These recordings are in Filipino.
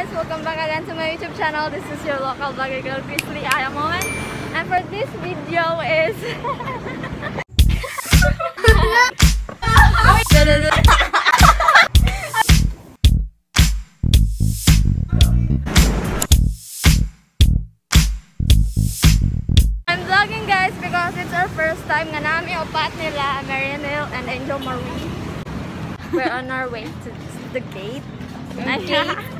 guys, welcome back again to my YouTube channel. This is your local vlogger girl, Chrisley Ayamoan. And for this video is... I'm vlogging guys because it's our first time nga namin upat nila, Marinil and Angel Marie. We're on our way to the gate. Gate.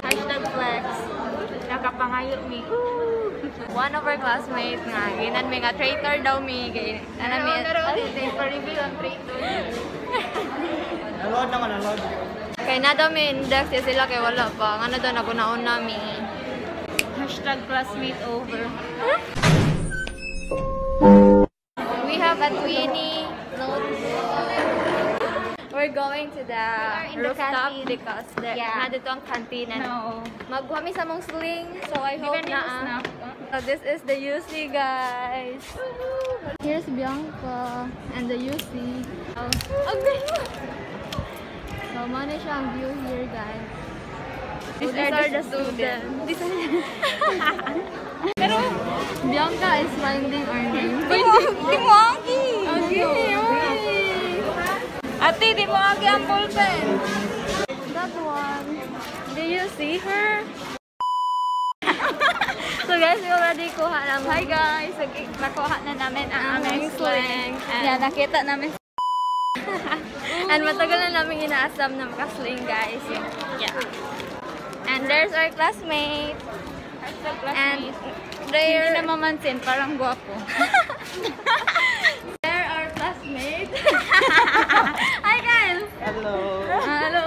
Hashtag flex. Nakapangayo mi. One of our classmates nga, ginan mi nga traitor daw mi. Ano mi? pa-reveal ang traitor. Naload naman, naload. Kay na daw mi index ya sila kay wala pa. Ano daw nagunauna mi. Hashtag classmate over. We have a Twinnie notebook. We're going to the in the rooftop canteen. because there, Yeah. na dito ang canteen and No. magkuha mi sa mong sling. So I hope na. So this is the UC guys. Here's Bianca and the UC. Oh, okay. So money siya ang view here guys. These So, are the students. These are Pero Bianca is finding our name. Ate, di mo agi ang ballpen. That one. Do you see her? so guys, we already kuha ng Hi guys, Nag- nakuha na namin ang aming slang. And Yeah, nakita namin. And matagal na namin inaasam na makasling guys. yeah. And there's our classmate. Hashtag And classmate. there, Hindi na mamansin, parang gwapo. there our classmate. Hi guys! Hello. Ah, hello.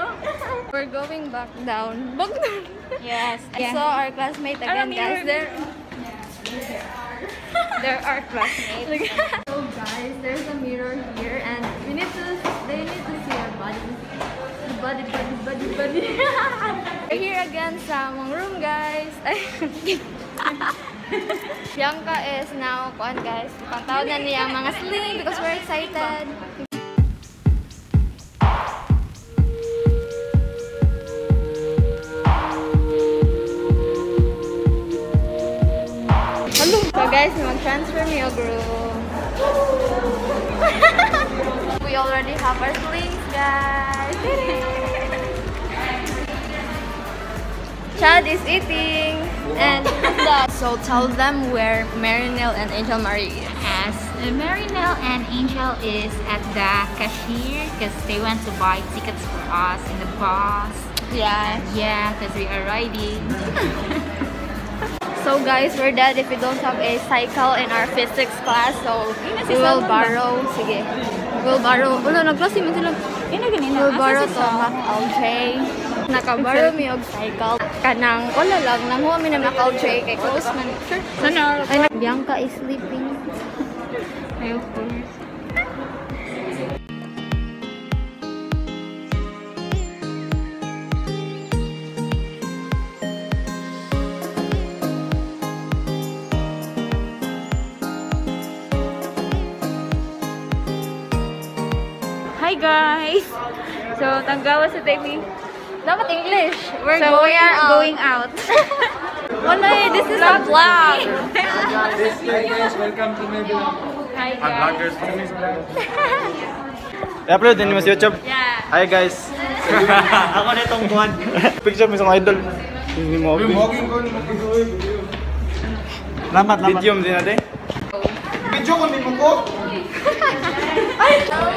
We're going back down. Back down. Yes. I saw our classmate again guys. you're- There. They're classmates. So guys, there's a mirror here and we need to they need to see our bodies. The body, body, body, body. We're here again sa mong room guys. Bianca is now kuan guys. Pantawad na niya mga sling because we're excited. So guys, mag-transfer mi og room. we already have our slings, guys. Chad is eating. And so tell them where Marinel and Angel Marie is. Yes, uh, Marinelle and Angel is at the cashier because they went to buy tickets for us in the bus. Yeah. Yeah, because we are riding. So guys, we're dead if we don't have a cycle in our physics class. So we will borrow. Sige. We'll borrow. Wala, nag-class mo sila. Yun na ganina. We'll borrow to MacLJ. Nakaborrow mi og cycle. Kanang, wala lang. Nanguha mi na MacLJ kay close man. Sure. Sana. Bianca is sleeping. Ay, guys! So, tanggawa sa TV. Dapat English. We're so, going we are out. going out. Wala eh, this is a vlog. This guy guys, welcome to my vlog. Hi guys. I-upload din mo sa YouTube. Yeah. Hi guys. Ako na itong buwan. Picture mo sa idol. Hindi mo. Lamat, lamat. Video mo din natin. Video ko din mo ko.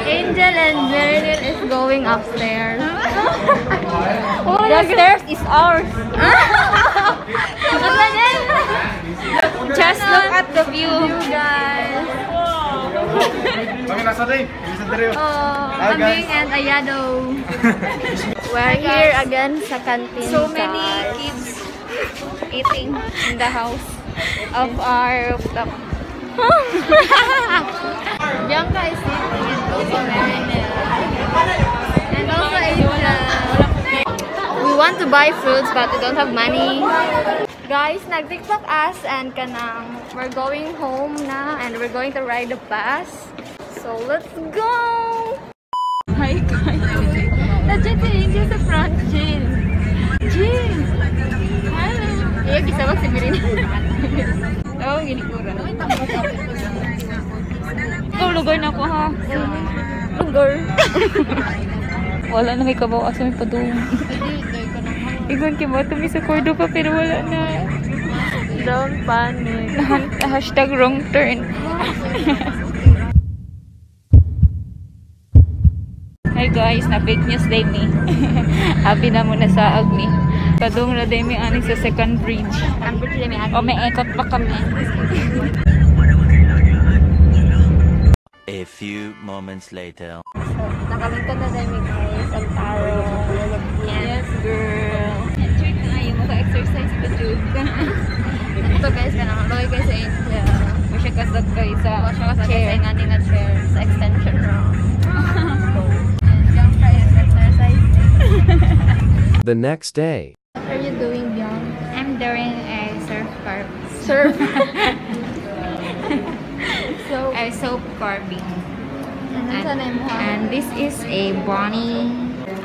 Angel and Meredith is going upstairs. the stairs is ours. Just look at the view. Guys. Kami nasa rin. Nasa rin. Oh, Hi, Ambing guys. and Ayado. We're here again sa canteen. So many kids eating in the house. of our rooftop. Bianca is sitting and also also Angel. Uh, we want to buy fruits but we don't have money. Guys, nag-tiktok us and kanang we're going home na and we're going to ride the bus. So let's go! Hi guys! Si Angel sa front, Jill. Jill! Hello! Iya, kisabag si Mirin. Oo, oh, ginikura. Ikaw, lugar na ako ha. Lugar. Wala na may kabaw asa may padung. Igon kay mo tumi sa Cordoba pero wala na. Don't panic. Hashtag wrong turn. Hi guys, na fake news day mi. Happy na muna sa agni. Kadung na day mi ani sa second bridge. Ang na may O may ekot pa kami. Few moments later. Nakalingkod na tayo may guys. Ang taro. Yes, girl. Enjoy na kayo. Maka-exercise ka, Jude. Ito guys, kanang lagay kayo sa Angel. Masya kasag kayo sa Ako siya kasama chair. sa ingani nga chair sa extension room. Bianca is eh. exercising. The next day. What are you doing, Bianca? I'm doing a surf carb. Surf. a soap carving. Mm-hmm. And, and this is a Bonnie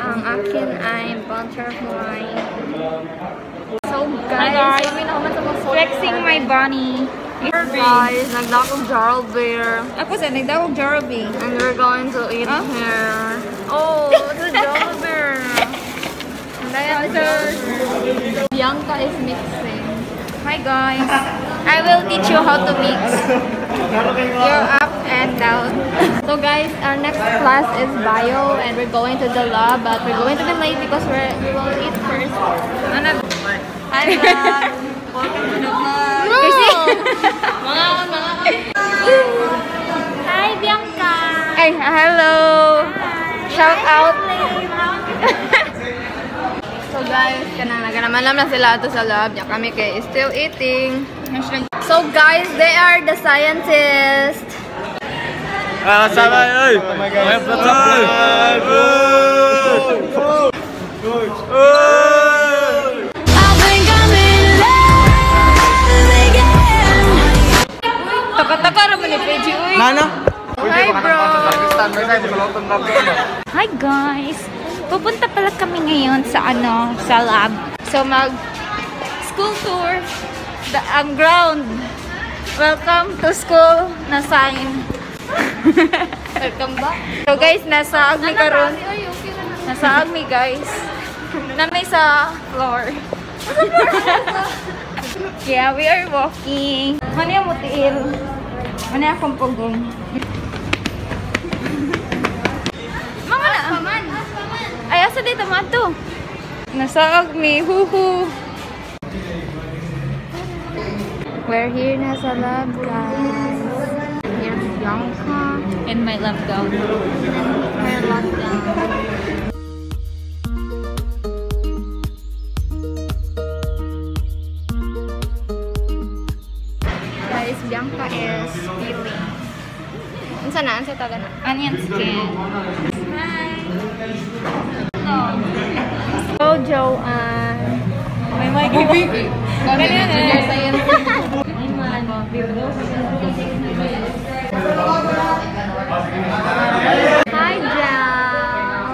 um, akin ay butterfly. So guys, guys. flexing my Bonnie. Guys, nagdakog Jarl Bear. Ako sa nagdakog Jarl Bear. And we're going to eat huh? here. Oh, the Jarl Bear. Bianca is mixing. Hi guys. I will teach you how to mix your up and down. So guys, our next class is bio and we're going to the lab but we're going to be late because we're, we will eat first. Ano? Hi vlog! Welcome to the vlog! Kasi, mga mga Hi Bianca. Ay, hello! Shout out! so guys, kanang naganaman naman sila ato sa lab. Diyan kami kay still eating. So guys, they are the scientists. Ah, sama, oy! Oh my God! What's up, Taka-taka naman ni Peji, uy. Nana? Hi bro! Hi guys! Pupunta pala kami ngayon sa ano, sa lab. So mag school tour the ang ground. Welcome to school na sign. Welcome back. So guys, nasa agmi karon. Nasa agmi guys. Na may sa floor. yeah, we are walking. Ano yung mutiil? Ano yung akong asa dito man to? Nasa agmi. Huhu. We're here na sa lab, guys. Here's Bianca. And my love gown. May gibig. Ganyan eh. Hi, Jam.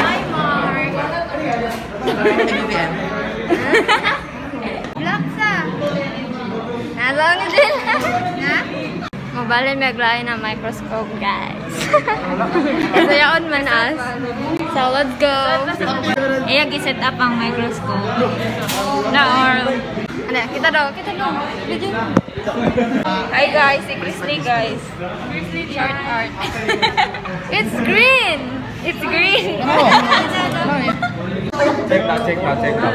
Hi, Mark. Laksa. Hello ni din. Ha? Mabalin may aglain na microscope, guys. Ito yaon man as. So, let's go. Iya, up ang microscope. Na or... Ano, kita daw, kita. Video. Hi guys, si Chrisley guys. Short art. It's green! It's green. Check na, check na, check na.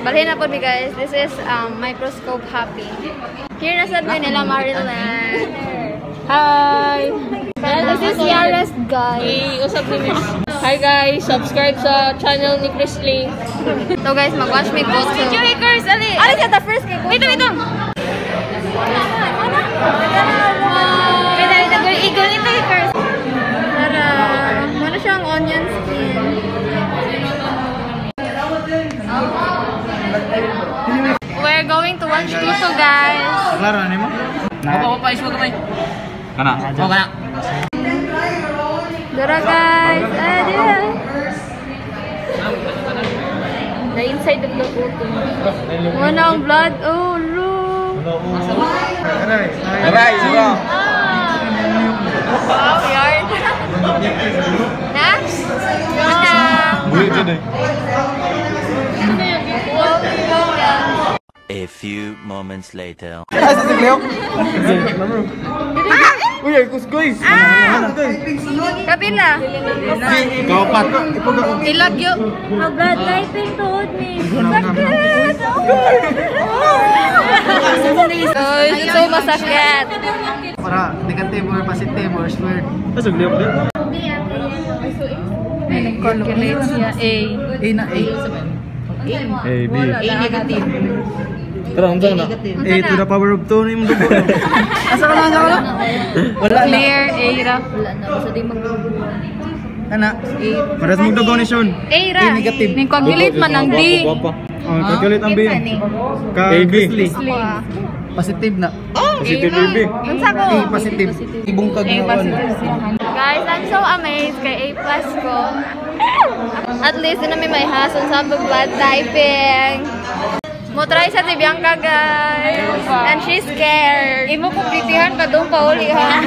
Balhin na po mi guys. This is um, microscope happy. Here na sa nila Marilyn. Hi. And this is Yara's guy. usap ni Miss. Hi guys, subscribe sa channel ni Chris Ling. so guys, mag-watch me to... Video Hakers, ali! Ali sa the first kay Wait, wait, wait. Wait, wait, wait. Igo nito, Hakers. Tara, ano siyang onion skin? We're going to watch Tuto guys. Klaro na mo? Kana. Oh, kana. Dara guys. Ah, dira. The inside of the photo. Wala ang blood. Oh, look. Aray, sige. Wow, yard. na? Buhi dyan eh. A few moments later. Ah, sa sigliw? Uy, ay kusgoy. Kapila. Kaupat. Ilagyo. Mag-blood typing tuhod ni. So, it's so masakit. Para negative or positive or squared. Ah, sigliw din. Calculate siya. A. A na A. A, B. A negative. Tara, unsa na? A to the power of 2 na yung dugo. Asa ka na, asa ka na? Wala na. Clear. A ra. Ana. Para sa magdugo ni Sean. A ra. A negative. May calculate man ng D. Oh, calculate ang B. Ka B. Positive na. Positive A, B. Unsa ko? A positive. Ibungkag A na positive. Guys, I'm so amazed kay A plus ko. At least na may may hason sa blood typing. Mo try sa si Bianca guys. And she's scared. Imo kumplitihan pa doon pa uli ha.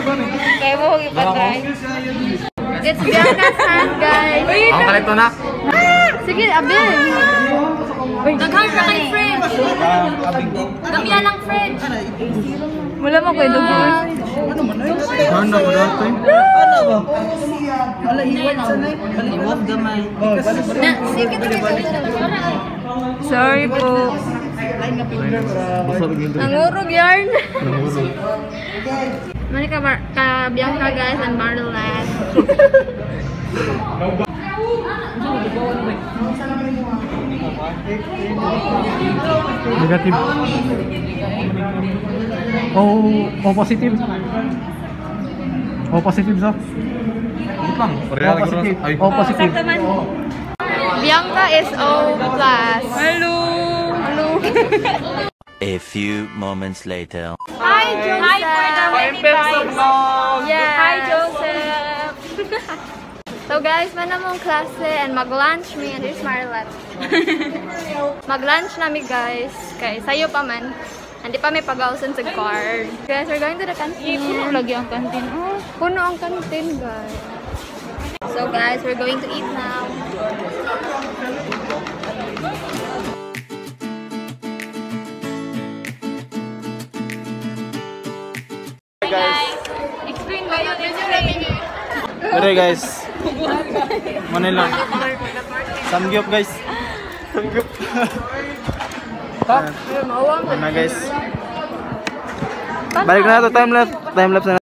Kaya mo huwag ipatry. It's Bianca's hand guys. Ang kalito na. Sige, abin. Daghang ka kay French. Gamya ng French. Wala mo kayo dugo. Ano ba dato eh? Wala iwan sa na. Iwan gamay. Na, sige, sige. Sorry po. Nangurug yarn. Nangurog. Ka, bar ka Bianca guys and Marlon. Negatif. Oh, oh positif. Oh positif so. Oh positif. Oh positif. Oh, positif. Bianca is O plus. Hello. Hello. A few moments later. Hi, Joseph. Hi for the many times. Yes. Hi, Joseph. So guys, man namong klase and mag-lunch me and here's Marlet. mag-lunch nami guys. Kay sayo pa man. Hindi pa may pag-ausan sa card. Guys, we're going to the canteen. puno lagi ang kantin. Oh. Puno ang canteen, guys. So guys, we're going to eat now. Guys. Explain mo yun. Explain. Pero guys. Mano lang. Samgyup guys. Samgyup. Ano na guys. Balik na to time lapse. Time lapse na.